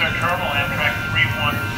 Sir Colonel Amtrak 314.